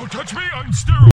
Don't touch me, I'm sterile.